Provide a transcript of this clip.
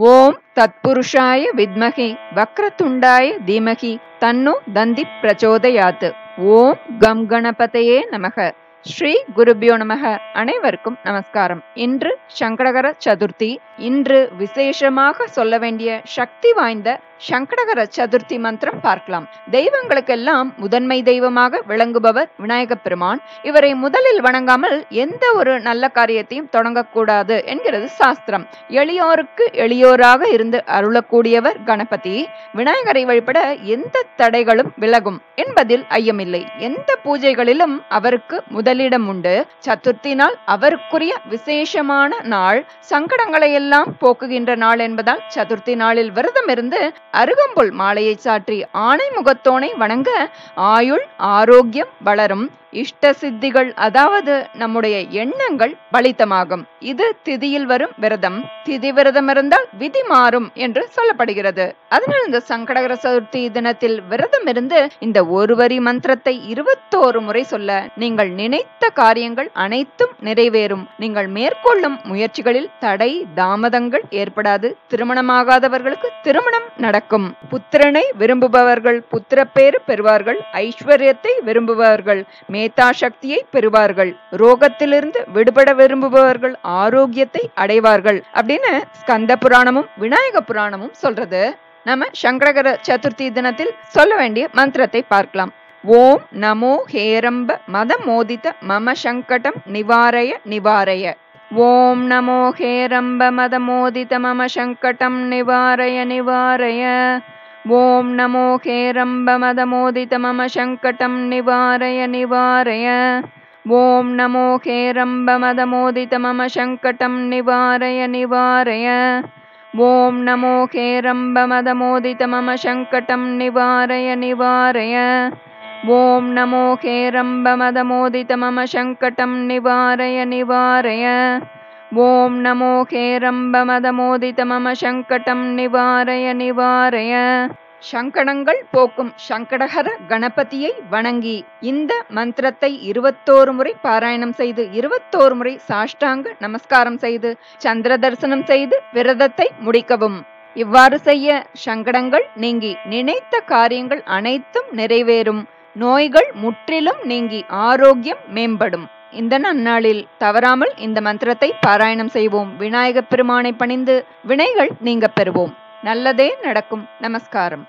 ஓம் தத்புருஷாய வித்மகி வக்ரதுண்டாய தீமகி தன்னு தந்தி பிரச்சோதயாத்து. ஓம் கம் கணபதையே நமக. ஸ்ரீ குருபியோ நமக. அனைவருக்கும் நமஸ்காரம். இன்று சங்கடகர சதுர்த்தி. இன்று விசேஷமாக சொல்ல வேண்டிய சக்தி வாய்ந்த சங்கடகர சதுர்த்தி மந்திரம் பார்க்கலாம். தெய்வங்களுக்கெல்லாம் முதன்மை தெய்வமாக விளங்குபவர் விநாயக பெருமான். இவரை முதலில் வணங்காமல் எந்த ஒரு நல்ல காரியத்தையும் தொடங்கக்கூடாது என்கிறது சாஸ்திரம். எளியோருக்கு எளியோராக இருந்து அருளக்கூடியவர் கணபதி. விநாயகரை வழிபட எந்த தடைகளும் விலகும் என்பதில் ஐயமில்லை. எந்த பூஜைகளிலும் அவருக்கு முதலிடம் உண்டு. சதுர்த்தி நாள் அவருக்குரிய விசேஷமான நாள். சங்கடங்களை எல்லாம் போக்குகின்ற நாள் என்பதால் சதுர்த்தி நாளில் விரதம் இருந்து அருகம்புல் மாலையை சாற்றி ஆணை முகத்தோனை வணங்க ஆயுள் ஆரோக்கியம் வளரும். இஷ்ட சித்திகள் அதாவது நம்முடைய எண்ணங்கள் பலித்தமாகும். இது திதியில் வரும் விரதம். திதி விரதம் இருந்தால் விதி மாறும் என்று சொல்லப்படுகிறது. அதனால் இந்த சங்கடகர சதுர்த்தி தினத்தில் விரதம் இருந்து இந்த ஒரு வரி மந்திரத்தை இருபத்தோரு முறை சொல்ல நீங்கள் நினைத்த காரியங்கள் அனைத்தும் நிறைவேறும். நீங்கள் மேற்கொள்ளும் முயற்சிகளில் தடை தாமதங்கள் ஏற்படாது. திருமணமாகாதவர்களுக்கு திருமணம் நடக்கும். புத்திரனை விரும்புபவர்கள் புத்திரப்பேறு பெறுவார்கள். ஐஸ்வர்யத்தை விரும்புபவர்கள். மேத்தா சக்தியை பெறுவார்கள். ரோகத்திலிருந்து விடுபட விரும்புபவர்கள் ஆரோக்கியத்தை அடைவார்கள் அப்படின்னு ஸ்கந்த புராணமும் விநாயக புராணமும் சொல்றது. நம்ம சங்கரகர சதுர்த்தி தினத்தில் சொல்ல வேண்டிய மந்திரத்தை பார்க்கலாம். ஓம் நமோ ஹேரம்ப மத மோதித மம சங்கடம் நிவாரய நிவாரய. ஓம் நமோ ஹேரம்ப மத மோதித மம சங்கடம் நிவாரய நிவாரய. ॐ नमो हेरम्बमदमोदितमम मदमोदित शङ्कटं निवारय निवारय। ॐ नमो हेरम्बमदमोदितमम मदमोदित शङ्कटं निवारय निवारय। ॐ नमो हेरम्बमदमोदितमम मदमोदित शङ्कटं निवारय निवारय। ॐ नमो हेरम्बमदमोदितमम मदमोदित शङ्कटं निवारय निवारय। ॐ नमो हेरम्बमदमोदितमम मदमोदित शङ्कटं निवारय निवारय। சங்கடங்கள் போக்கும் சங்கடகர கணபதியை வணங்கி இந்த மந்திரத்தை இருபத்தோரு முறை பாராயணம் செய்து இருபத்தோரு முறை சாஷ்டாங்க நமஸ்காரம் செய்து சந்திர தரிசனம் செய்து விரதத்தை முடிக்கவும். இவ்வாறு செய்ய சங்கடங்கள் நீங்கி நினைத்த காரியங்கள் அனைத்தும் நிறைவேறும். நோய்கள் முற்றிலும் நீங்கி ஆரோக்கியம் மேம்படும். இந்த நன்னாளில் தவறாமல் இந்த மந்திரத்தை பாராயணம் செய்வோம். விநாயகப் பெருமானை பணிந்து வினைகள் நீங்க பெறுவோம். நல்லதே நடக்கும். நமஸ்காரம்.